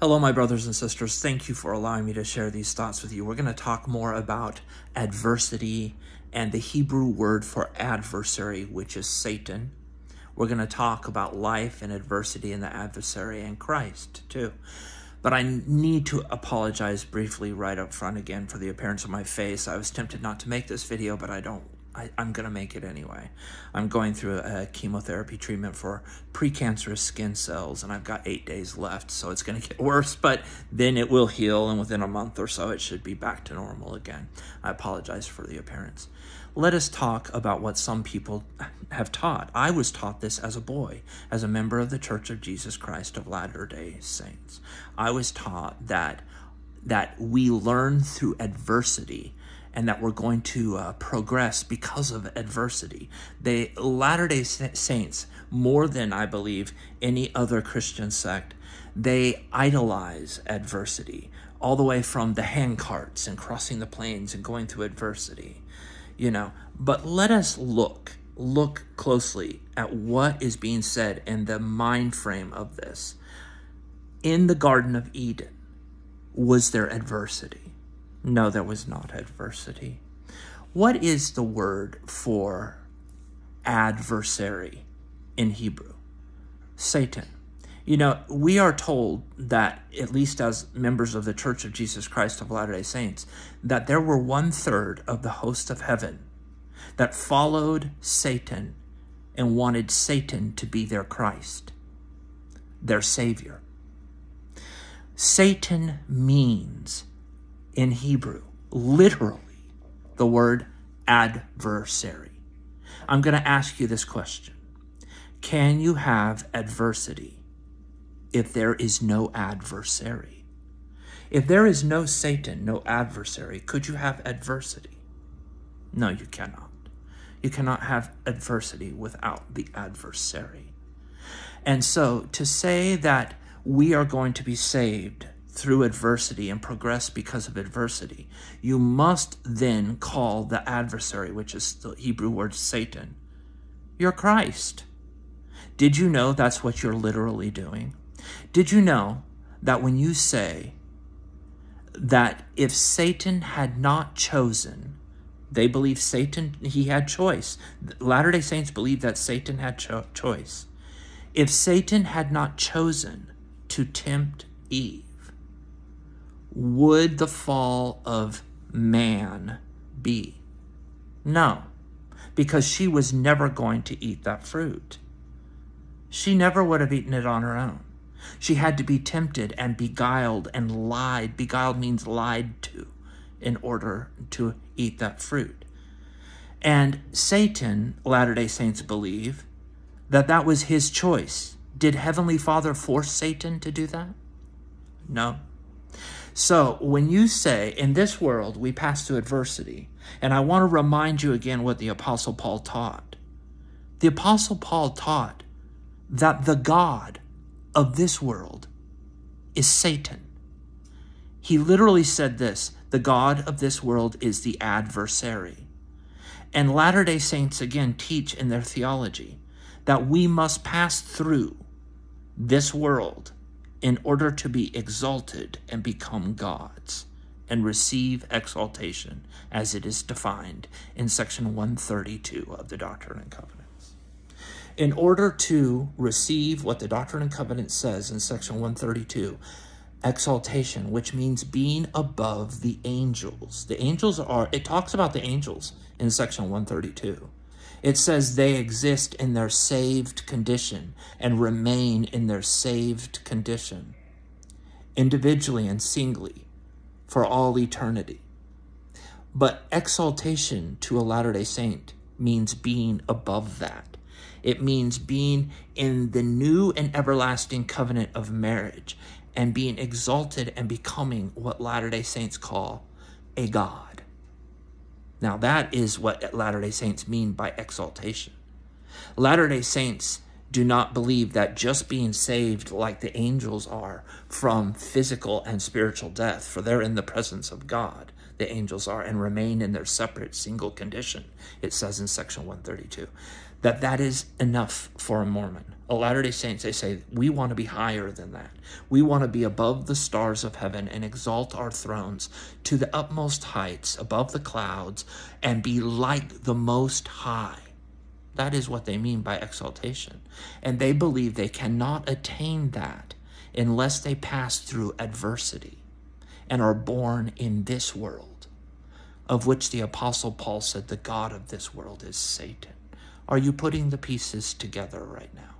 Hello, my brothers and sisters. Thank you for allowing me to share these thoughts with you. We're going to talk more about adversity and the Hebrew word for adversary, which is Satan. We're going to talk about life and adversity and the adversary and Christ, too. But I need to apologize briefly right up front again for the appearance of my face. I was tempted not to make this video, but I don't I, am going to make it anyway. I'm going through a chemotherapy treatment for precancerous skin cells, and I've got eight days left, so it's going to get worse, but then it will heal, and within a month or so, it should be back to normal again. I apologize for the appearance. Let us talk about what some people have taught. I was taught this as a boy, as a member of the Church of Jesus Christ of Latter day Saints. I was taught that that we learn through adversity and that we're going to uh, progress because of adversity. The Latter day Saints, more than I believe any other Christian sect, they idolize adversity all the way from the handcarts and crossing the plains and going through adversity, you know. But let us look, look closely at what is being said in the mind frame of this. In the Garden of Eden, was there adversity? No, that was not adversity. What is the word for adversary in Hebrew? Satan. You know, we are told that, at least as members of the Church of Jesus Christ of Latter day Saints, that there were one third of the host of heaven that followed Satan and wanted Satan to be their Christ, their Savior. Satan means in Hebrew, literally, the word adversary. I'm going to ask you this question Can you have adversity if there is no adversary? If there is no Satan, no adversary, could you have adversity? No, you cannot. You cannot have adversity without the adversary. And so to say that we are going to be saved through adversity and progress because of adversity, you must then call the adversary, which is the Hebrew word Satan, your Christ. Did you know that's what you're literally doing? Did you know that when you say that if Satan had not chosen, they believe Satan, he had choice. Latter day Saints believe that Satan had cho- choice. If Satan had not chosen to tempt Eve, would the fall of man be? No, because she was never going to eat that fruit. She never would have eaten it on her own. She had to be tempted and beguiled and lied. Beguiled means lied to in order to eat that fruit. And Satan, Latter day Saints believe, that that was his choice. Did Heavenly Father force Satan to do that? No. So when you say, in this world, we pass through adversity, and I want to remind you again what the Apostle Paul taught. The Apostle Paul taught that the God of this world is Satan. He literally said this the God of this world is the adversary. And Latter day Saints again teach in their theology that we must pass through this world in order to be exalted and become gods and receive exaltation as it is defined in section 132 of the Doctrine and Covenants. In order to receive what the Doctrine and Covenants says in section 132, exaltation, which means being above the angels. The angels are, it talks about the angels in section 132. It says they exist in their saved condition and remain in their saved condition, individually and singly, for all eternity. But exaltation to a Latter day Saint means being above that. It means being in the new and everlasting covenant of marriage and being exalted and becoming what Latter day Saints call a God. Now, that is what Latter day Saints mean by exaltation. Latter day Saints do not believe that just being saved like the angels are from physical and spiritual death, for they're in the presence of God, the angels are, and remain in their separate single condition, it says in section 132. That that is enough for a Mormon. A Latter day Saints, they say, we want to be higher than that. We want to be above the stars of heaven and exalt our thrones to the utmost heights, above the clouds, and be like the Most High. That is what they mean by exaltation. And they believe they cannot attain that unless they pass through adversity and are born in this world, of which the Apostle Paul said the God of this world is Satan. Are you putting the pieces together right now?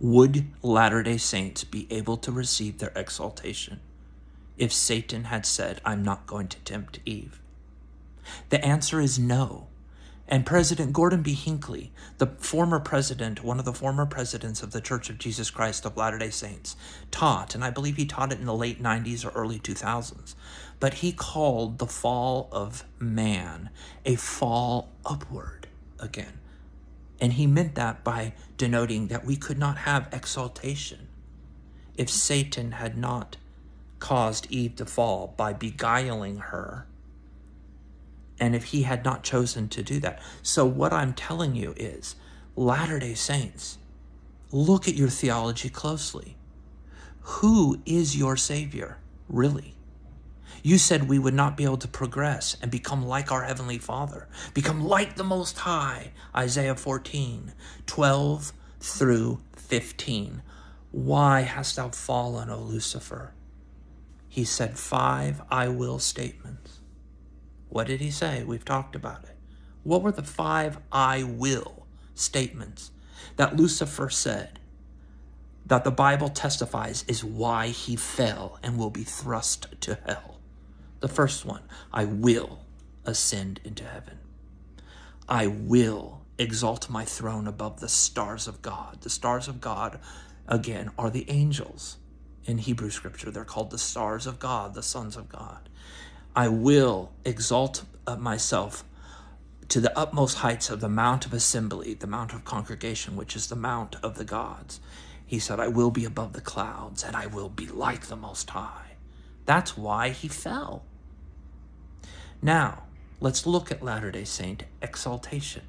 Would Latter day Saints be able to receive their exaltation if Satan had said, I'm not going to tempt Eve? The answer is no. And President Gordon B. Hinckley, the former president, one of the former presidents of the Church of Jesus Christ of Latter day Saints, taught, and I believe he taught it in the late 90s or early 2000s, but he called the fall of man a fall upward again. And he meant that by denoting that we could not have exaltation if Satan had not caused Eve to fall by beguiling her and if he had not chosen to do that. So, what I'm telling you is Latter day Saints, look at your theology closely. Who is your Savior, really? You said we would not be able to progress and become like our Heavenly Father, become like the Most High. Isaiah 14, 12 through 15. Why hast thou fallen, O Lucifer? He said five I will statements. What did he say? We've talked about it. What were the five I will statements that Lucifer said that the Bible testifies is why he fell and will be thrust to hell? The first one I will ascend into heaven. I will exalt my throne above the stars of God. The stars of God, again, are the angels. In Hebrew scripture, they're called the stars of God, the sons of God. I will exalt myself to the utmost heights of the mount of assembly, the mount of congregation, which is the mount of the gods. He said, I will be above the clouds and I will be like the Most High. That's why he fell. Now, let's look at Latter day Saint exaltation.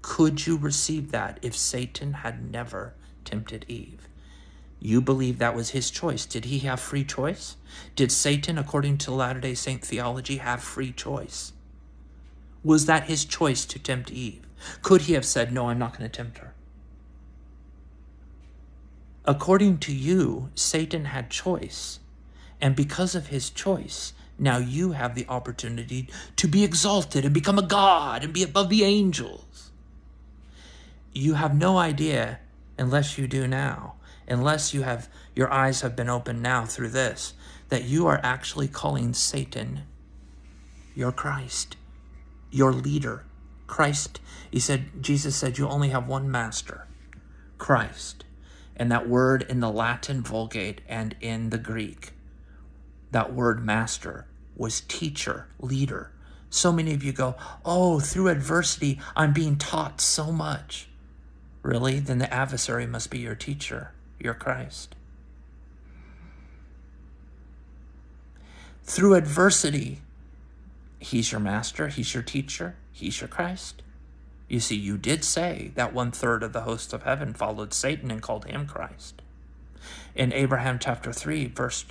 Could you receive that if Satan had never tempted Eve? You believe that was his choice. Did he have free choice? Did Satan, according to Latter day Saint theology, have free choice? Was that his choice to tempt Eve? Could he have said, No, I'm not going to tempt her? According to you, Satan had choice. And because of his choice, now you have the opportunity to be exalted and become a god and be above the angels. You have no idea, unless you do now, unless you have your eyes have been opened now through this, that you are actually calling Satan your Christ, your leader. Christ, he said, Jesus said, you only have one master, Christ. And that word in the Latin Vulgate and in the Greek, that word master was teacher, leader. So many of you go, oh, through adversity, I'm being taught so much. Really? Then the adversary must be your teacher your Christ. Through adversity, He's your master, He's your teacher, He's your Christ. You see, you did say that one third of the host of heaven followed Satan and called him Christ. In Abraham chapter 3, verse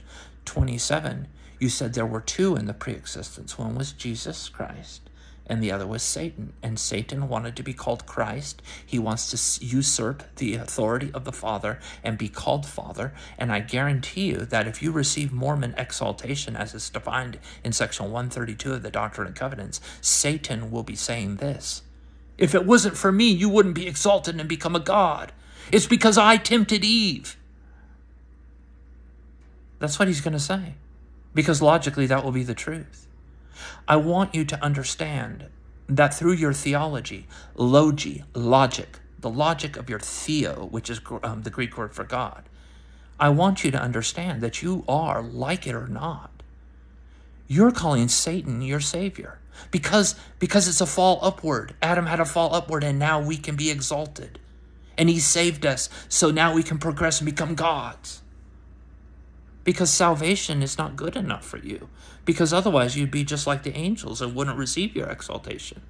27, you said there were two in the pre existence. One was Jesus Christ, and the other was Satan. And Satan wanted to be called Christ. He wants to usurp the authority of the Father and be called Father. And I guarantee you that if you receive Mormon exaltation as is defined in section 132 of the Doctrine and Covenants, Satan will be saying this If it wasn't for me, you wouldn't be exalted and become a God. It's because I tempted Eve. That's what he's going to say. Because logically, that will be the truth. I want you to understand that through your theology, logi, logic, the logic of your theo, which is um, the Greek word for God, I want you to understand that you are, like it or not, you're calling Satan your savior because because it's a fall upward. Adam had a fall upward, and now we can be exalted, and He saved us, so now we can progress and become gods because salvation is not good enough for you, because otherwise you'd be just like the angels and wouldn't receive your exaltation.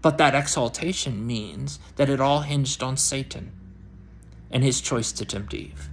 But that exaltation means that it all hinged on Satan and his choice to tempt Eve.